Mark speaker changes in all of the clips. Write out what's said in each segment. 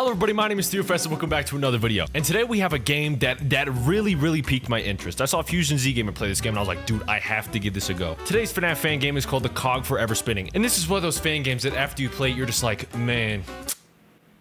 Speaker 1: Hello everybody, my name is 3FS and welcome back to another video. And today we have a game that that really, really piqued my interest. I saw FusionZGamer play this game and I was like, dude, I have to give this a go. Today's FNAF fan game is called The Cog Forever Spinning. And this is one of those fan games that after you play it, you're just like, man,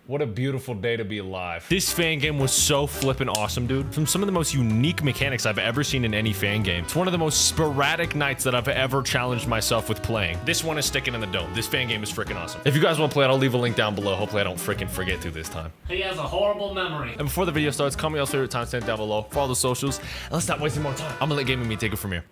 Speaker 1: what a beautiful day to be alive. This fan game was so flippin' awesome, dude. From some of the most unique mechanics I've ever seen in any fan game. It's one of the most sporadic nights that I've ever challenged myself with playing. This one is sticking in the dome. This fan game is freaking awesome. If you guys want to play it, I'll leave a link down below. Hopefully I don't freaking forget to this time.
Speaker 2: He has a horrible memory.
Speaker 1: And before the video starts, comment your favorite timestamp down below. Follow the socials. And let's not wasting more time. I'm gonna let Gaming Me take it from here.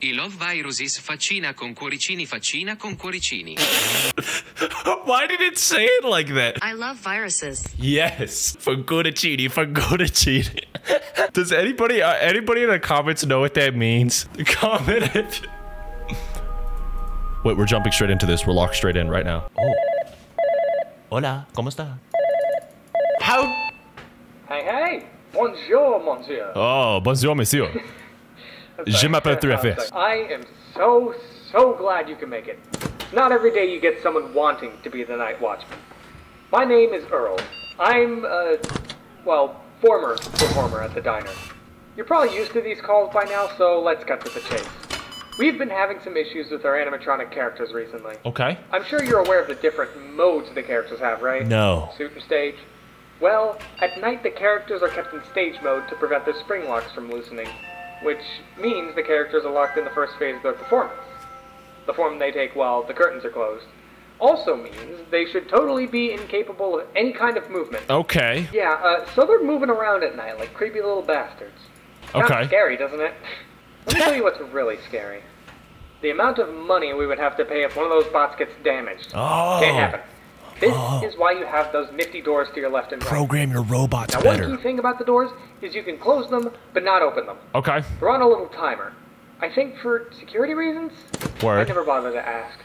Speaker 3: I Love Viruses faccina con cuoricini faccina con cuoricini.
Speaker 1: Why did it say it like that?
Speaker 4: I love viruses.
Speaker 1: Yes, for Gudachini, for Gudachini. Does anybody, uh, anybody in the comments know what that means? Comment it. Wait, we're jumping straight into this. We're locked straight in right now. Oh. Hola, ¿cómo está? How?
Speaker 5: Hey, hey! Bonjour, monsieur.
Speaker 1: Oh, bonjour, monsieur. Je m'appelle 3FS.
Speaker 5: I am so, so glad you can make it. Not every day you get someone wanting to be the night watchman. My name is Earl. I'm, a, well, former performer at the diner. You're probably used to these calls by now, so let's cut to the chase. We've been having some issues with our animatronic characters recently.
Speaker 1: Okay.
Speaker 5: I'm sure you're aware of the different modes the characters have, right?
Speaker 1: No.
Speaker 5: Suit and stage. Well, at night the characters are kept in stage mode to prevent their spring locks from loosening, which means the characters are locked in the first phase of their performance. The form they take while the curtains are closed. Also means they should totally be incapable of any kind of movement.
Speaker 1: Okay.
Speaker 5: Yeah, uh, so they're moving around at night like creepy little bastards.
Speaker 1: Okay.
Speaker 5: scary, doesn't it? Let me tell you what's really scary. The amount of money we would have to pay if one of those bots gets damaged.
Speaker 1: Oh.
Speaker 5: Can't happen. This is why you have those nifty doors to your left and right.
Speaker 1: Program your robots
Speaker 5: Now, one
Speaker 1: better.
Speaker 5: key thing about the doors is you can close them, but not open them.
Speaker 1: Okay.
Speaker 5: They're on a little timer. I think for security reasons? I
Speaker 1: Word.
Speaker 5: never bother to ask.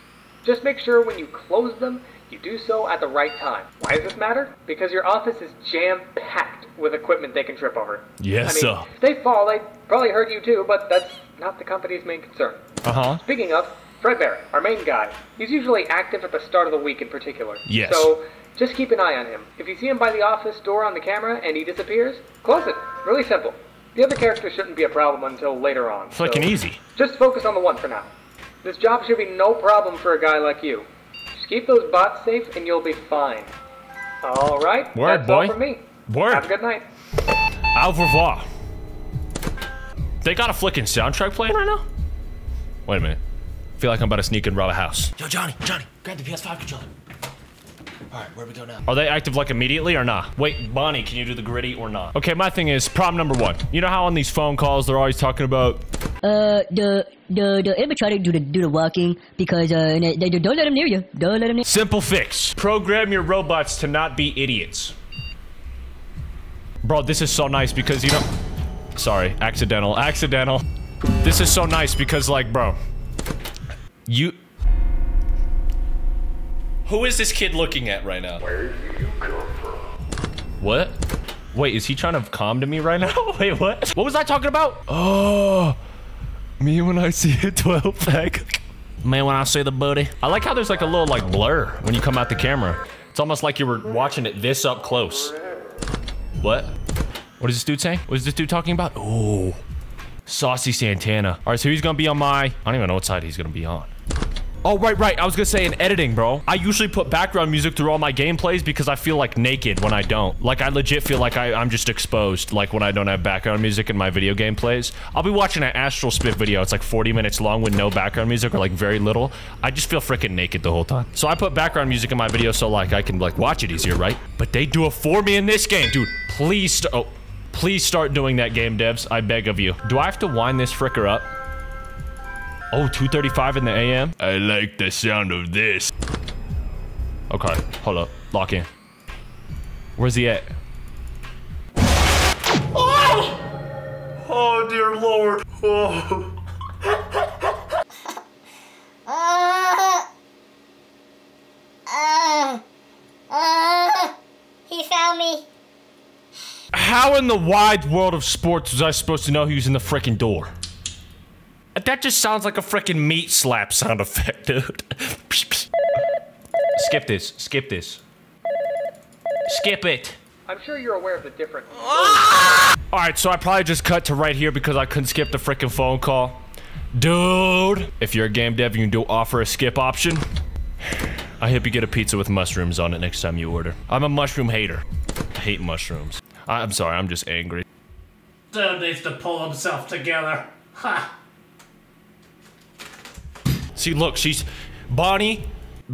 Speaker 5: Just make sure when you close them, you do so at the right time. Why does this matter? Because your office is jam-packed with equipment they can trip over.
Speaker 1: Yes,
Speaker 5: I mean,
Speaker 1: sir.
Speaker 5: if they fall, they probably hurt you too, but that's not the company's main concern.
Speaker 1: Uh-huh.
Speaker 5: Speaking of, Fredbear, our main guy, he's usually active at the start of the week in particular.
Speaker 1: Yes.
Speaker 5: So just keep an eye on him. If you see him by the office door on the camera and he disappears, close it. Really simple. The other characters shouldn't be a problem until later on.
Speaker 1: Flicking
Speaker 5: so
Speaker 1: easy.
Speaker 5: Just focus on the one for now. This job should be no problem for a guy like you. Just keep those bots safe and you'll be fine. All right.
Speaker 1: Word,
Speaker 5: that's
Speaker 1: boy.
Speaker 5: all from me.
Speaker 1: Word.
Speaker 5: Have a good night.
Speaker 1: Au revoir. They got a flicking soundtrack playing right now? Wait a minute. I feel like I'm about to sneak and rob a house.
Speaker 2: Yo, Johnny, Johnny, grab the PS5 controller. All right, where we go now?
Speaker 1: Are they active like immediately or not? Wait, Bonnie, can you do the gritty or not? Okay, my thing is problem number one. You know how on these phone calls they're always talking about
Speaker 6: Uh, the the the animatronic do the do the walking because uh they, they don't let them near you. Don't let them near.
Speaker 1: simple fix. Program your robots to not be idiots. Bro, this is so nice because you know Sorry, accidental, accidental. This is so nice because like, bro, you Who is this kid looking at right now? Where do you come from? What? Wait, is he trying to calm to me right now? Wait, what? What was I talking about? Oh, me when I see a 12 pack. Man, when I see the booty. I like how there's like a little like blur when you come out the camera. It's almost like you were watching it this up close. What? What is this dude saying? What is this dude talking about? Oh, Saucy Santana. All right, so he's gonna be on my. I don't even know what side he's gonna be on. Oh, right, right. I was gonna say in editing, bro. I usually put background music through all my gameplays because I feel like naked when I don't. Like, I legit feel like I, I'm just exposed, like when I don't have background music in my video gameplays. I'll be watching an Astral Spit video. It's like 40 minutes long with no background music or like very little. I just feel freaking naked the whole time. So I put background music in my video so like I can like watch it easier, right? But they do it for me in this game, dude. Please, oh, please start doing that, game devs. I beg of you. Do I have to wind this fricker up? Oh, 2.35 in the AM? I like the sound of this. Okay, hold up. Lock in. Where's he at? Oh! Oh, dear lord. Oh.
Speaker 7: Uh, uh, uh, he found me.
Speaker 1: How in the wide world of sports was I supposed to know he was in the freaking door? That just sounds like a freaking meat slap sound effect, dude. Skip this. Skip this. Skip it.
Speaker 5: I'm sure you're aware of the different.
Speaker 1: All right, so I probably just cut to right here because I couldn't skip the freaking phone call. Dude, if you're a game dev, you can do offer a skip option. I hope you get a pizza with mushrooms on it next time you order. I'm a mushroom hater. I hate mushrooms. I- I'm sorry, I'm just angry.
Speaker 2: Dude needs to pull himself together. Ha!
Speaker 1: See, look, she's Bonnie,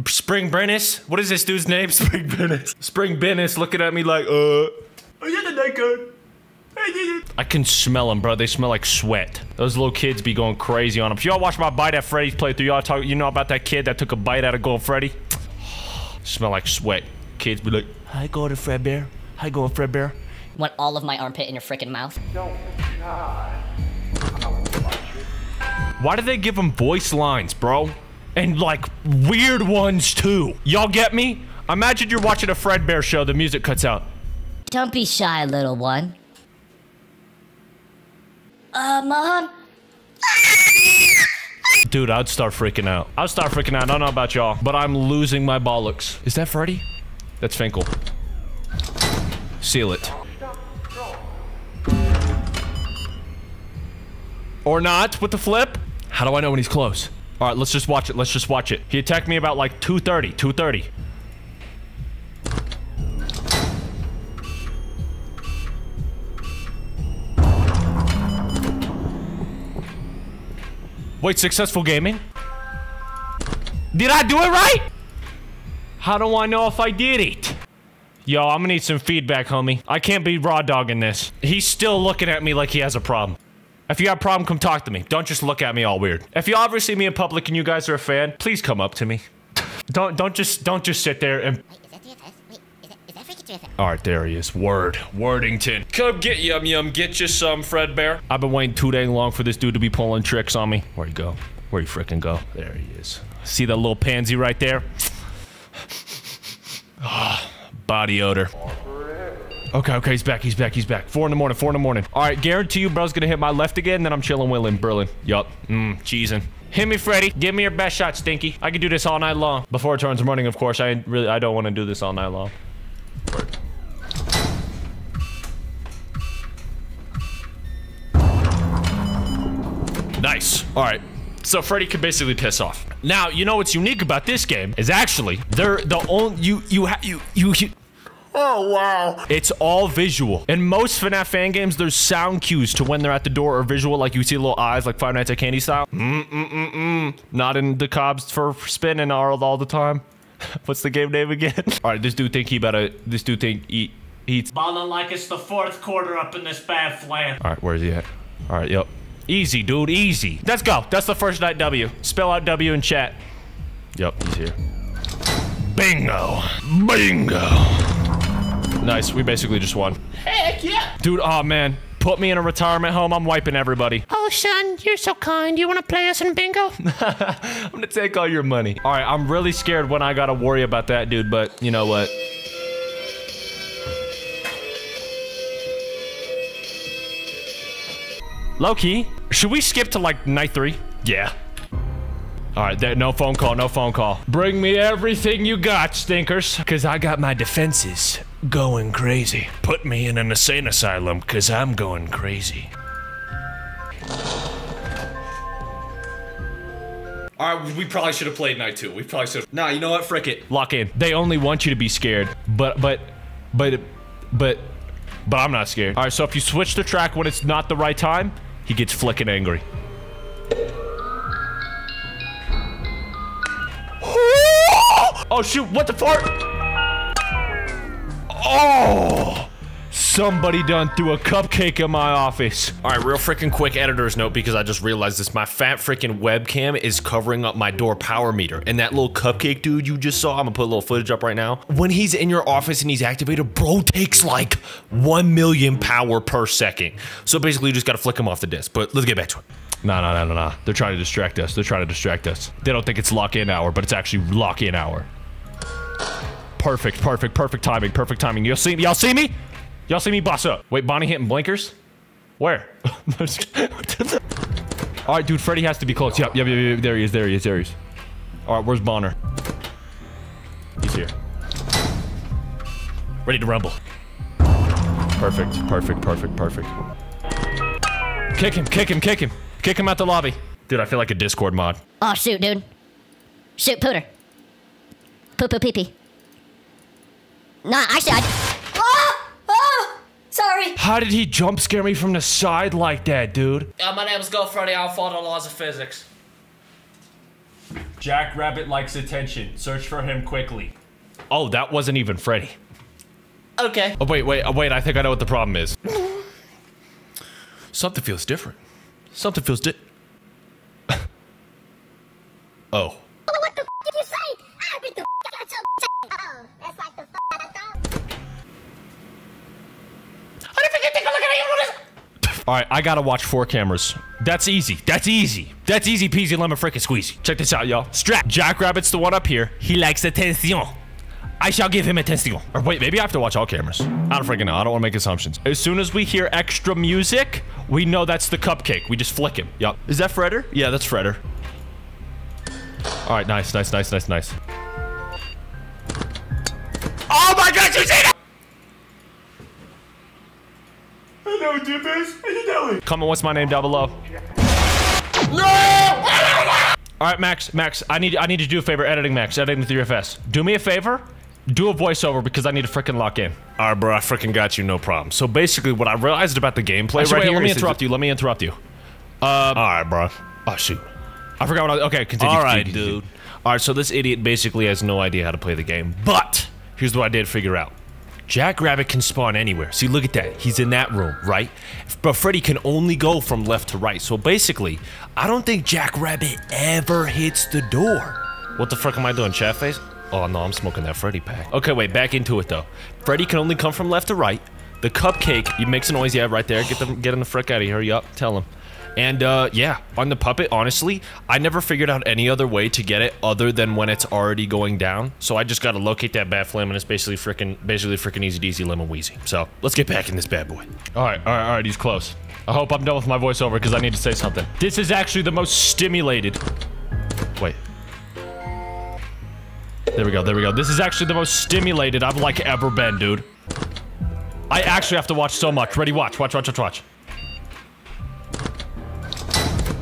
Speaker 1: Spring Brennis. What is this dude's name? Spring Brennis. Spring Brennis looking at me like, uh. Oh, yeah, that good. I can smell them, bro. They smell like sweat. Those little kids be going crazy on them. If y'all watch my bite at Freddy's playthrough, y'all talk. You know about that kid that took a bite out of Gold Freddy? smell like sweat. Kids be like, "Hi, Golden Fredbear. Hi, Golden Fredbear."
Speaker 6: Want all of my armpit in your freaking mouth?
Speaker 1: Why do they give them voice lines, bro? And like weird ones too. Y'all get me? Imagine you're watching a Fredbear show. The music cuts out.
Speaker 6: Don't be shy, little one. Uh, mom?
Speaker 1: Dude, I'd start freaking out. I'd start freaking out. I don't know about y'all, but I'm losing my bollocks. Is that Freddy? That's Finkel. Seal it. Or not with the flip? How do I know when he's close? All right, let's just watch it. Let's just watch it. He attacked me about like 230, 230. Wait, successful gaming? Did I do it right? How do I know if I did it? Yo, I'm gonna need some feedback, homie. I can't be raw dogging this. He's still looking at me like he has a problem. If you have a problem, come talk to me. Don't just look at me all weird. If you ever see me in public and you guys are a fan, please come up to me. Don't don't just don't just sit there and all right, there he is. Word. Wordington. Come get Yum Yum. Get you some, Fredbear. I've been waiting too dang long for this dude to be pulling tricks on me. Where you go? Where you he frickin' go? There he is. See that little pansy right there? Ah, body odor. Okay, okay, he's back, he's back, he's back. Four in the morning, four in the morning. All right, guarantee you bro's gonna hit my left again, then I'm chilling, willing, brilling. Yup, mmm, cheesing. Hit me, Freddy. Give me your best shot, Stinky. I can do this all night long. Before it turns morning, of course. I really, I don't want to do this all night long. Nice. All right. So Freddy can basically piss off. Now, you know what's unique about this game is actually they're the only you you you you. you Oh wow. It's all visual. In most FNAF fan games, there's sound cues to when they're at the door or visual, like you see little eyes like Five Nights at Candy style. Mm-mm-mm-mm. Not in the cobs for spinning all, all the time. What's the game name again? all right, this dude think he better, this dude think he, eats.
Speaker 2: Ballin' like it's the fourth quarter up in this bad flan.
Speaker 1: All right, where's he at? All right, yep. Easy, dude, easy. Let's go. That's the first night W. Spell out W in chat. Yep, he's here. Bingo. Bingo. Nice, we basically just won.
Speaker 2: Heck yeah!
Speaker 1: Dude, oh man. Put me in a retirement home, I'm wiping everybody.
Speaker 4: Oh, son, you're so kind. You want to play us in bingo?
Speaker 1: I'm gonna take all your money. All right, I'm really scared when I gotta worry about that, dude, but you know what? Low-key, should we skip to like night three? Yeah. All right, there, no phone call, no phone call. Bring me everything you got, stinkers. Cause I got my defenses going crazy. Put me in an insane asylum, cause I'm going crazy. All right, we probably should have played night two. We probably should. Nah, you know what? Frick it. Lock in. They only want you to be scared, but but but but but I'm not scared. All right, so if you switch the track when it's not the right time, he gets flicking angry. Oh shoot! What the fart? Oh! Somebody done threw a cupcake in my office. All right, real freaking quick editor's note because I just realized this. My fat freaking webcam is covering up my door power meter. And that little cupcake dude you just saw, I'm gonna put a little footage up right now. When he's in your office and he's activated, bro takes like 1 million power per second. So basically you just gotta flick him off the disk. But let's get back to it. No, no, no, no, no. They're trying to distract us. They're trying to distract us. They don't think it's lock-in hour, but it's actually lock-in hour. Perfect, perfect, perfect timing, perfect timing. Y'all see? Y'all see me? Y'all see me boss up. Wait, Bonnie hitting blinkers? Where? All right, dude, Freddy has to be close. Yep, yep, yep, yep, there he is, there he is, there he is. All right, where's Bonner? He's here. Ready to rumble. Perfect, perfect, perfect, perfect. Kick him, kick him, kick him. Kick him out the lobby. Dude, I feel like a Discord mod.
Speaker 6: Oh, shoot, dude. Shoot, pooter. Poo poo pee pee. Nah, actually, I. Oh! Oh! Sorry.
Speaker 1: How did he jump scare me from the side like that, dude?
Speaker 2: Uh, my name is Go Freddy. I'll follow the laws of physics.
Speaker 1: Jack Rabbit likes attention. Search for him quickly. Oh, that wasn't even Freddy.
Speaker 2: Okay.
Speaker 1: Oh, wait, wait, oh, wait. I think I know what the problem is. Something feels different. Something feels di- Oh.
Speaker 7: What the f did you say? I beat the f out of some Oh, that's like the f I thought.
Speaker 1: All right, I gotta watch four cameras. That's easy. That's easy. That's easy peasy lemon frickin' squeezy. Check this out, y'all. Strap. Jackrabbit's the one up here. He likes attention. I shall give him attention. Or wait, maybe I have to watch all cameras. I don't freaking know. I don't want to make assumptions. As soon as we hear extra music, we know that's the cupcake. We just flick him. Yup. Is that Fredder? Yeah, that's Fredder. All right, nice, nice, nice, nice, nice. Oh my God, you see that? Hello, Dippers. How you doing? Comment what's my name down below. No! All right, Max, Max, I need I need you to do a favor editing Max, editing the 3FS. Do me a favor, do a voiceover because I need to freaking lock in. All right, bro, I freaking got you, no problem. So basically, what I realized about the gameplay
Speaker 2: Actually,
Speaker 1: right
Speaker 2: wait,
Speaker 1: here
Speaker 2: let me interrupt
Speaker 1: you. Let me interrupt you. Uh, all right, bro. Oh shoot, I forgot what I. Okay, continue.
Speaker 2: All
Speaker 1: continue,
Speaker 2: right,
Speaker 1: continue.
Speaker 2: dude.
Speaker 1: All right, so this idiot basically has no idea how to play the game. But here's what I did figure out. Jackrabbit can spawn anywhere. See, look at that. He's in that room, right? But Freddy can only go from left to right. So basically, I don't think Jackrabbit ever hits the door. What the frick am I doing, chat face? Oh no, I'm smoking that Freddy pack. Okay, wait, back into it though. Freddy can only come from left to right. The cupcake, he makes a noise, yeah, right there. Get them, get him the frick out of here. Hurry up, tell him. And uh, yeah, on the puppet, honestly, I never figured out any other way to get it other than when it's already going down. So I just gotta locate that bat flame, and it's basically freaking, basically freaking easy deasy lemon wheezy. So let's get back in this bad boy. All right, all right, all right. He's close. I hope I'm done with my voiceover because I need to say something. This is actually the most stimulated. Wait. There we go. There we go. This is actually the most stimulated I've like ever been, dude. I actually have to watch so much. Ready? Watch. Watch. Watch. Watch. Watch.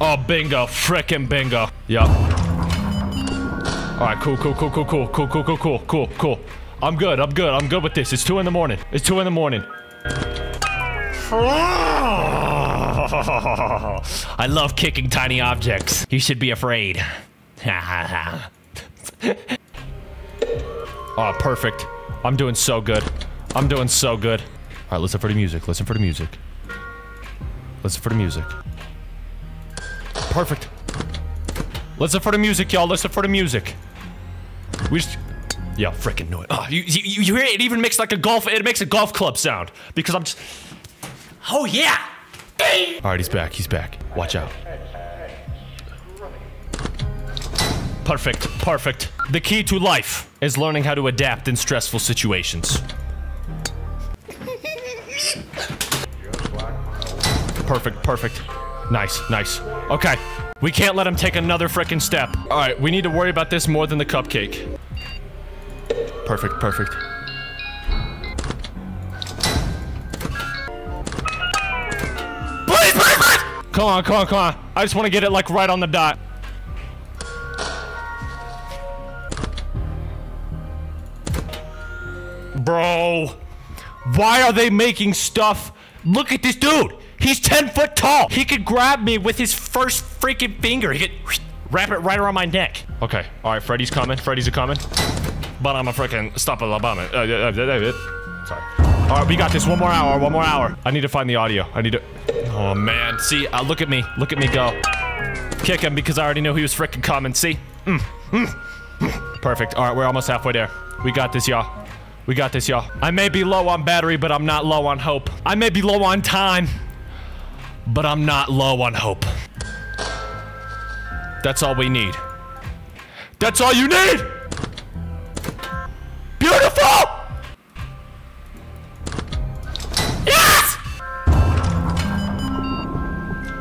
Speaker 1: Oh, bingo. Frickin' bingo. Yup. Alright, cool, cool, cool, cool, cool, cool, cool, cool, cool, cool, cool. I'm good, I'm good, I'm good with this. It's 2 in the morning. It's 2 in the morning. I love kicking tiny objects. You should be afraid. oh, perfect. I'm doing so good. I'm doing so good. Alright, listen for the music. Listen for the music. Listen for the music. Perfect. Listen for the music, y'all. Listen for the music. We just... Yeah, freaking knew it. Oh, you, you, you hear it? It even makes like a golf... It makes a golf club sound. Because I'm just... Oh, yeah! All right, he's back. He's back. Watch out. Perfect. Perfect. The key to life is learning how to adapt in stressful situations. Perfect, perfect. Nice, nice. Okay. We can't let him take another frickin' step. All right, we need to worry about this more than the cupcake. Perfect, perfect. Please, please, please! Come on, come on, come on. I just want to get it like right on the dot. Bro, why are they making stuff? Look at this dude. He's 10 foot tall. He could grab me with his first freaking finger. He could wrap it right around my neck. Okay. All right. Freddy's coming. Freddy's a coming. But I'm a freaking stop a bomb it. Uh, uh, uh, uh, Sorry. All right. We got this. One more hour. One more hour. I need to find the audio. I need to. Oh, man. See, uh, look at me. Look at me go. Kick him because I already knew he was freaking coming. See? Mm, mm, mm. Perfect. All right. We're almost halfway there. We got this, y'all. We got this, y'all. I may be low on battery, but I'm not low on hope. I may be low on time, but I'm not low on hope. That's all we need. That's all you need! Beautiful! Yes!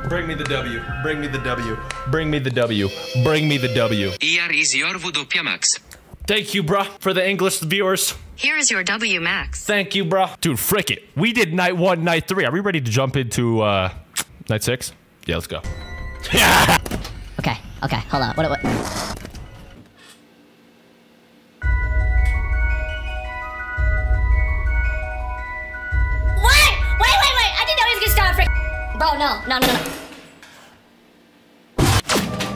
Speaker 1: Bring me the W. Bring me the W. Bring me the W. Bring me the W.
Speaker 3: IR is your W Max.
Speaker 1: Thank you, bruh, for the English viewers.
Speaker 3: Here is your W Max.
Speaker 1: Thank you, bro. Dude, frick it. We did night one, night three. Are we ready to jump into uh, night six? Yeah, let's go.
Speaker 6: Okay, okay, hold on. What, what? What? Wait, wait, wait! I didn't know he was gonna start frick. Bro, no, no, no, no.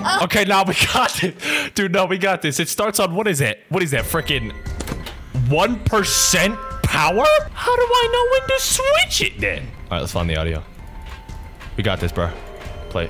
Speaker 6: Oh.
Speaker 1: Okay, now we got it. Dude, no, we got this. It starts on, what is it? What is that, freaking 1% power? How do I know when to switch it then? All right, let's find the audio. We got this, bro. Play.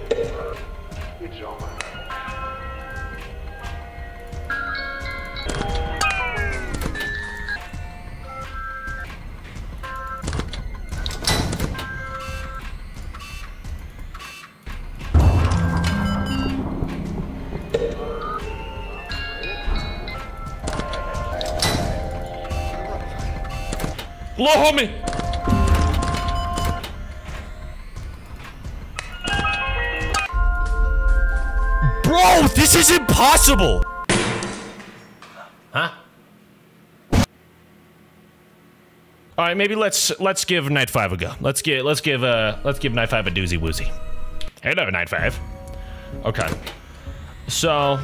Speaker 1: Little homie. This is impossible. Huh? All right, maybe let's let's give night five a go. Let's give let's give uh let's give night five a doozy woozy. Hello, night five. Okay. So, all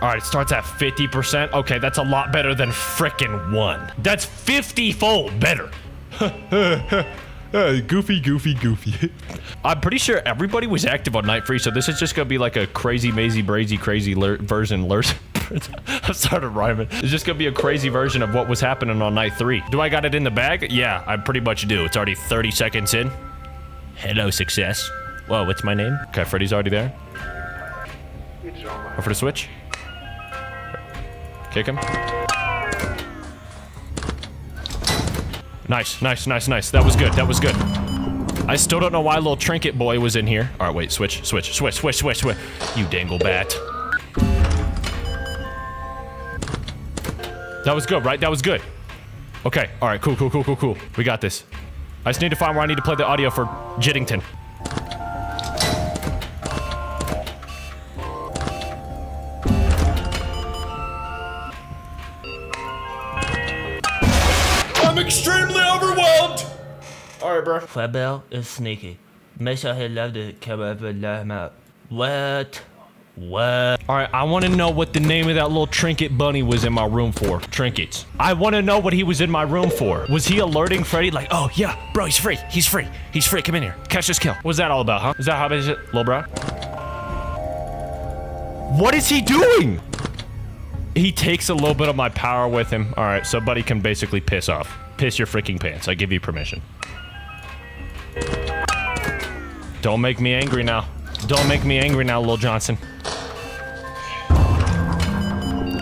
Speaker 1: right, it starts at 50%. Okay, that's a lot better than frickin' one. That's 50 fold better. Uh, goofy, goofy, goofy. I'm pretty sure everybody was active on night three, so this is just gonna be like a crazy, mazy, brazy, crazy lur- version. Lur- I started rhyming. It's just gonna be a crazy version of what was happening on night three. Do I got it in the bag? Yeah, I pretty much do. It's already 30 seconds in. Hello, success. Whoa, what's my name? Okay, Freddy's already there. Go for the switch. Kick him. Nice, nice, nice, nice. That was good. That was good. I still don't know why little trinket boy was in here. All right, wait. Switch, switch, switch, switch, switch, switch. You dangle bat. That was good, right? That was good. Okay. All right. Cool, cool, cool, cool, cool. We got this. I just need to find where I need to play the audio for Jiddington. I'm extremely. All right, bro.
Speaker 2: Fabel is sneaky. Make sure he left the camera let him out. What? What?
Speaker 1: All right, I want to know what the name of that little trinket bunny was in my room for. Trinkets. I want to know what he was in my room for. Was he alerting Freddy like, oh yeah, bro, he's free. He's free. He's free. Come in here. Catch this kill. What's that all about, huh? Is that how is it, little bro? What is he doing? He takes a little bit of my power with him. All right, so buddy can basically piss off. Piss your freaking pants. I give you permission. Don't make me angry now. Don't make me angry now, Lil Johnson.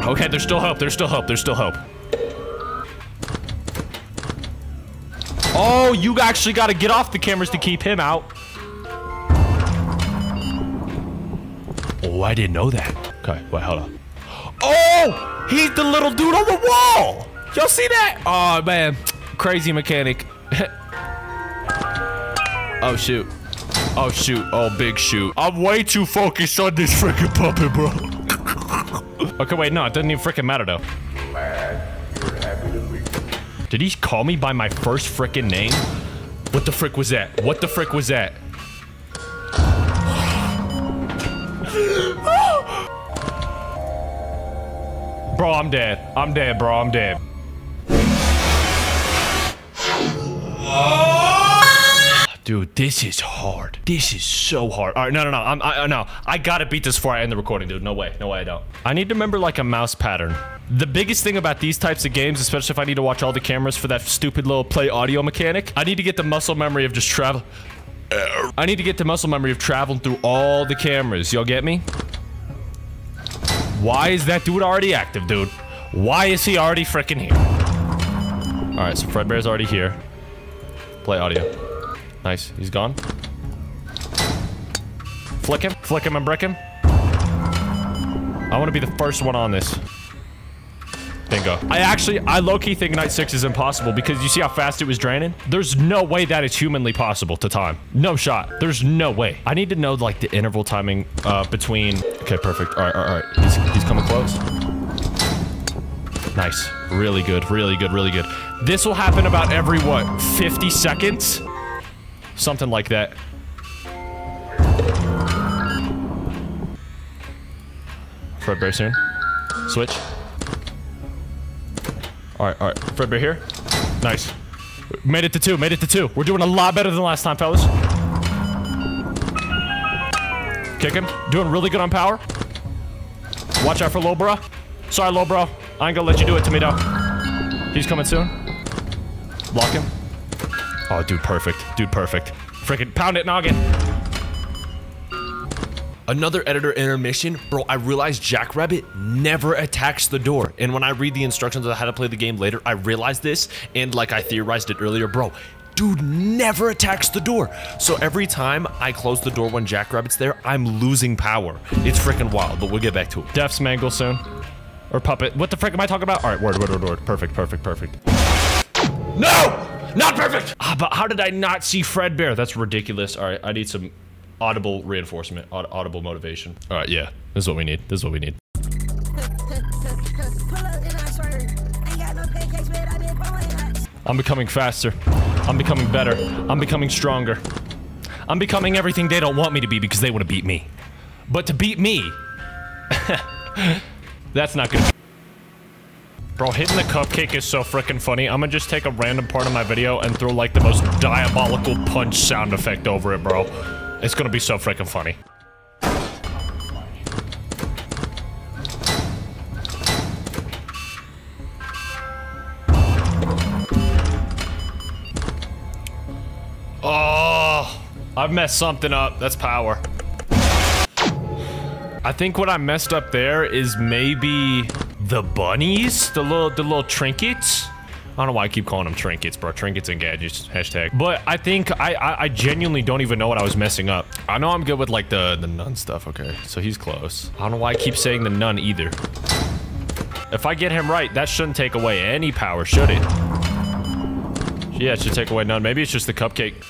Speaker 1: Okay, there's still hope. There's still hope. There's still hope. Oh, you actually got to get off the cameras to keep him out. Oh, I didn't know that. Okay, wait, hold on. Oh, he's the little dude on the wall. Y'all see that? Oh, man. Crazy mechanic. oh, shoot. Oh, shoot. Oh, big shoot. I'm way too focused on this freaking puppet, bro. okay, wait, no, it doesn't even freaking matter, though. Did he call me by my first freaking name? What the frick was that? What the frick was that? Bro, I'm dead. I'm dead, bro. I'm dead. Dude, this is hard. This is so hard. All right, no, no, no. I'm, I, uh, no. I gotta beat this before I end the recording, dude. No way. No way I don't. I need to remember like a mouse pattern. The biggest thing about these types of games, especially if I need to watch all the cameras for that stupid little play audio mechanic, I need to get the muscle memory of just travel. I need to get the muscle memory of traveling through all the cameras. Y'all get me? Why is that dude already active, dude? Why is he already freaking here? All right, so Fredbear's already here. Play audio. Nice, he's gone. Flick him, flick him and brick him. I want to be the first one on this. Bingo. I actually, I low-key think Night 6 is impossible because you see how fast it was draining? There's no way that is humanly possible to time. No shot. There's no way. I need to know, like, the interval timing uh, between... Okay, perfect. All right, all right, all right. He's, he's coming close. Nice. Really good, really good, really good. This will happen about every, what, 50 seconds? Something like that. Fredbear soon. Switch. Alright, alright. Fredbear here. Nice. Made it to two, made it to two. We're doing a lot better than last time, fellas. Kicking. Doing really good on power. Watch out for low bro. Sorry, low bro. I ain't gonna let you do it to me, though. He's coming soon. Block him. Oh, dude, perfect. Dude, perfect. Freaking pound it, noggin. Another editor intermission, bro. I realized Jackrabbit never attacks the door. And when I read the instructions on how to play the game later, I realized this. And like I theorized it earlier, bro, dude never attacks the door. So every time I close the door when Jackrabbit's there, I'm losing power. It's freaking wild, but we'll get back to it. Death's Mangle soon. Or Puppet. What the frick am I talking about? All right, word, word, word, word. Perfect, perfect, perfect. No! Not perfect! Ah, but how did I not see Fredbear? That's ridiculous. All right, I need some audible reinforcement, aud audible motivation. All right, yeah, this is what we need. This is what we need. I'm becoming faster. I'm becoming better. I'm becoming stronger. I'm becoming everything they don't want me to be because they want to beat me. But to beat me, that's not good. Bro, hitting the cupcake is so freaking funny. I'm gonna just take a random part of my video and throw like the most diabolical punch sound effect over it, bro. It's gonna be so freaking funny. Oh, I've messed something up. That's power. I think what I messed up there is maybe the bunnies, the little the little trinkets. I don't know why I keep calling them trinkets, bro. Trinkets and gadgets, hashtag. But I think I, I, I genuinely don't even know what I was messing up. I know I'm good with like the the nun stuff. Okay, so he's close. I don't know why I keep saying the nun either. If I get him right, that shouldn't take away any power, should it? Yeah, it should take away none. Maybe it's just the cupcake.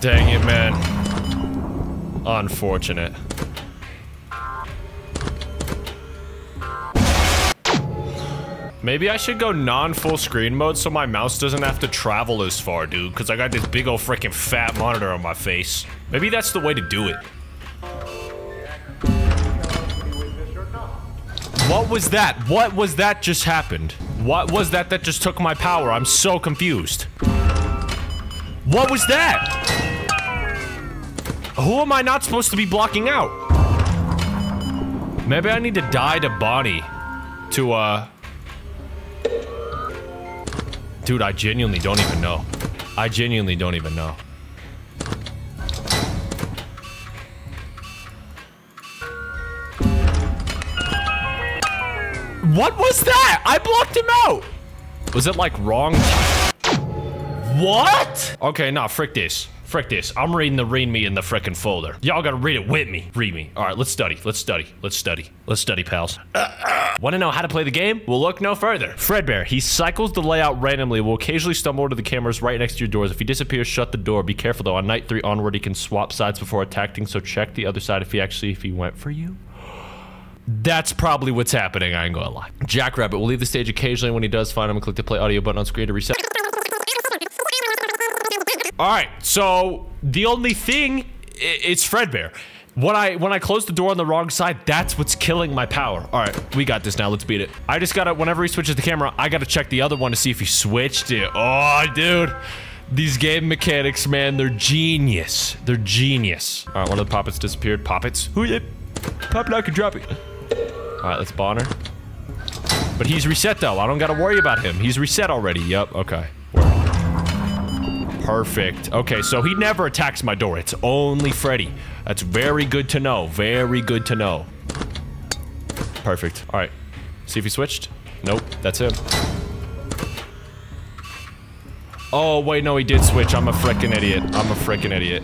Speaker 1: Dang it, man. Unfortunate. Maybe I should go non-full screen mode so my mouse doesn't have to travel as far, dude. Because I got this big old freaking fat monitor on my face. Maybe that's the way to do it. What was that? What was that just happened? What was that that just took my power? I'm so confused. What was that? Who am I not supposed to be blocking out? Maybe I need to die to Bonnie to, uh... Dude, I genuinely don't even know. I genuinely don't even know. What was that? I blocked him out. Was it like wrong? What? Okay, nah, frick this. Frick this. I'm reading the read me in the frickin' folder. Y'all gotta read it with me. Read me. All right, let's study. Let's study. Let's study. Let's study, pals. Want to know how to play the game? We'll look no further. Fredbear. He cycles the layout randomly. Will occasionally stumble into the cameras right next to your doors. If he disappears, shut the door. Be careful though. On night three onward, he can swap sides before attacking. So check the other side if he actually if he went for you. That's probably what's happening. I ain't gonna lie. Jackrabbit will leave the stage occasionally. When he does, find him and click the play audio button on screen to reset. All right, so the only thing, it's Fredbear. When I when I close the door on the wrong side, that's what's killing my power. All right, we got this now. Let's beat it. I just gotta, whenever he switches the camera, I gotta check the other one to see if he switched it. Oh, dude. These game mechanics, man, they're genius. They're genius. All right, one of the poppets disappeared. Poppets? Who you? Pop like a drop it. All right, let's Bonner. But he's reset, though. I don't gotta worry about him. He's reset already. Yep, okay. Perfect. Okay, so he never attacks my door. It's only Freddy. That's very good to know. Very good to know. Perfect. All right. See if he switched. Nope, that's him. Oh, wait, no, he did switch. I'm a freaking idiot. I'm a freaking idiot.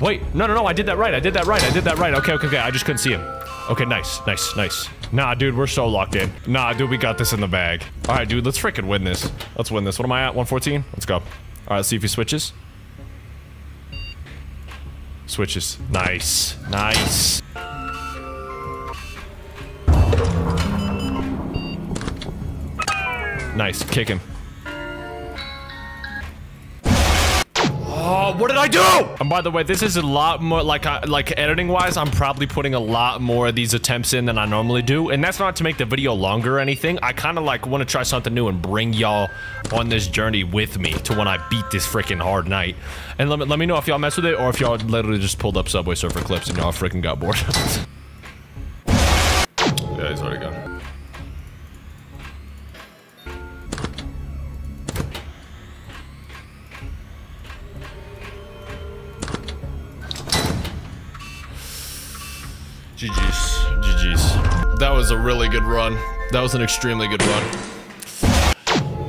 Speaker 1: Wait, no, no, no, I did that right. I did that right. I did that right. Okay, okay, okay. I just couldn't see him. Okay, nice, nice, nice. Nah, dude, we're so locked in. Nah, dude, we got this in the bag. All right, dude, let's freaking win this. Let's win this. What am I at? 114? Let's go. Alright, let's see if he switches. Switches. Nice. Nice. Nice. Kick him. Oh, what did I do? And by the way, this is a lot more like uh, like editing wise. I'm probably putting a lot more of these attempts in than I normally do, and that's not to make the video longer or anything. I kind of like want to try something new and bring y'all on this journey with me to when I beat this freaking hard night. And let me let me know if y'all mess with it or if y'all literally just pulled up Subway Surfer clips and y'all freaking got bored. yeah, he's already a really good run. That was an extremely good run.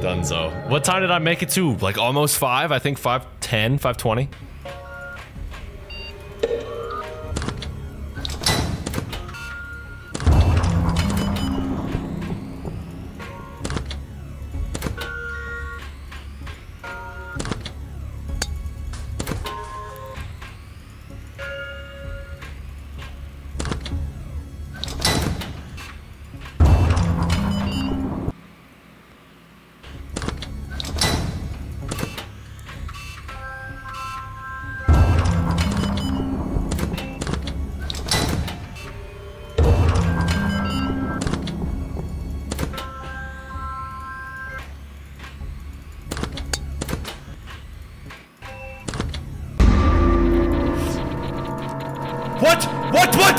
Speaker 1: Dunzo. What time did I make it to? Like almost five? I think 510, 520.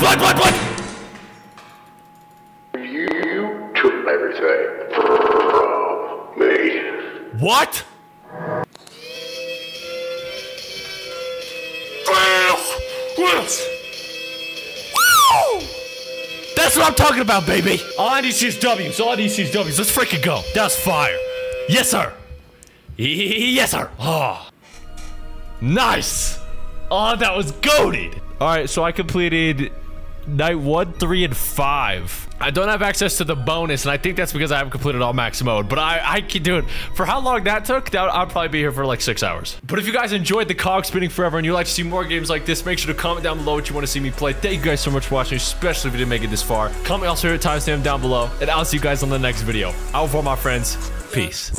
Speaker 1: What? What? What? What? What?
Speaker 8: You took everything from me.
Speaker 1: What? That's what I'm talking about, baby. All I need is W's. All I need is W's. Let's freaking go. That's fire. Yes, sir. Yes, sir. Oh. Nice. Oh, that was goaded. All right, so I completed night one, three, and five. I don't have access to the bonus, and I think that's because I haven't completed all max mode. But I, I can do it. For how long that took, that, I'll probably be here for like six hours. But if you guys enjoyed the cog spinning forever and you'd like to see more games like this, make sure to comment down below what you want to see me play. Thank you guys so much for watching, especially if you didn't make it this far. Comment also your timestamp down below, and I'll see you guys on the next video. Out for my friends. Peace.